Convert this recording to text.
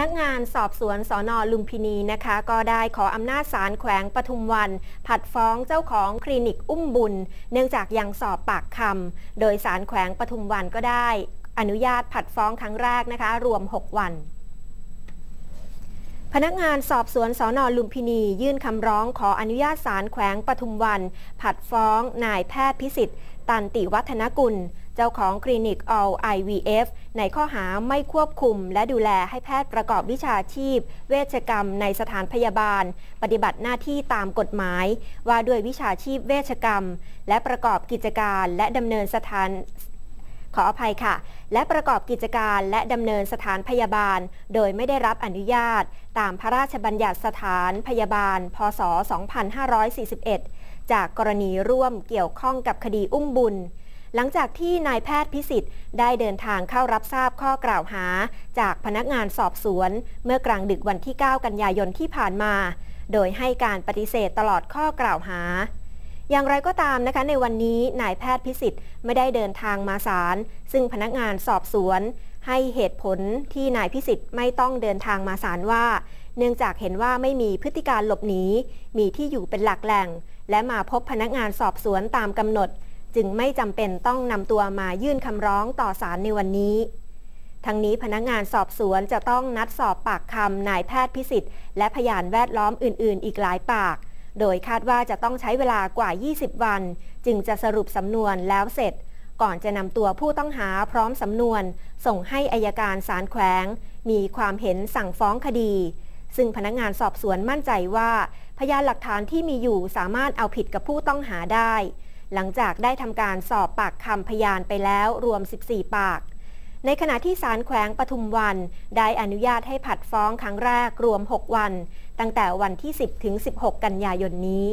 นักงานสอบสวนสอนอลุมพินีนะคะ ก็ได้ขออำนาจศาลแขวงปทุมวัน ผัดฟ้องเจ้าของคลินิกอุ้มบุญ เนื่องจากยังสอบปากคำโดยศาลแขวงปทุมวันก็ได้ อนุญาตผัดฟ้องครั้งแรกนะคะ รวม 6 วันพนักงานสอบสวนสอนอลุมพินี ยื่นคำร้องขออนุญาตศาลแขวงปทุมวัน ผัดฟ้องนายแพทย์พิสิทธิ์ ตันติวัฒนกุล เจ้าของคลินิก All IVF ในข้อหาไม่ควบคุม และดูแลให้แพทย์ประกอบวิชาชีพ เวชกรรมในสถานพยาบาล ปฏิบัติหน้าที่ตามกฎหมาย ว่าด้วยวิชาชีพเวชกรรม และประกอบกิจการและดำเนินสถานขออภัยค่ะ และประกอบกิจการและดำเนินสถานพยาบาล โดยไม่ได้รับอนุญาต ตามพระราชบัญญัติสถานพยาบาล พศ 2541 จากกรณีร่วมเกี่ยวข้องกับคดีอุ้มบุญ หลังจากที่นายแพทย์พิสิทธิ์ได้เดินทางเข้ารับทราบข้อกล่าวหา จากพนักงานสอบสวน เมื่อกลางดึกวันที่ 9 กันยายนที่ผ่านมา โดยให้การปฏิเสธตลอดข้อกล่าวหา อย่างไรก็ตามนะคะในวันนี้นายแพทย์พิสิทธิ์ไม่ได้เดินทางมาศาลซึ่งพนักงานสอบสวน ให้เหตุผลที่นายพิสิทธิ์ไม่ต้องเดินทางมาศาลว่า เนื่องจากเห็นว่าไม่มีพฤติการหลบหนีมีที่อยู่เป็นหลักแหล่ง และมาพบพนักงานสอบสวนตามกำหนด จึงไม่จำเป็นต้องนำตัวมายื่นคำร้องต่อศาลในวันนี้ ทั้งนี้พนักงานสอบสวนจะต้องนัดสอบปากคำนายแพทย์พิสิทธิ์ และพยานแวดล้อมอื่น ๆ อีกหลายปาก โดยคาดว่าจะต้องใช้เวลากว่า 20 วัน จึงจะสรุปสำนวนแล้วเสร็จ ก่อนจะนำตัวผู้ต้องหาพร้อมสำนวน ส่งให้อายการศาลแขวง มีความเห็นสั่งฟ้องคดีซึ่งพนักงานสอบสวนมั่นใจว่า พยานหลักฐานที่มีอยู่สามารถเอาผิดกับผู้ต้องหาได้ หลังจากได้ทำการสอบปากคำพยานไปแล้วรวม 14 ปาก ในขณะที่ศาลแขวงปทุมวัน ได้อนุญาตให้ผัดฟ้องครั้งแรกรวม 6 วัน ตั้งแต่วันที่ 10 ถึง 16 กันยายนนี้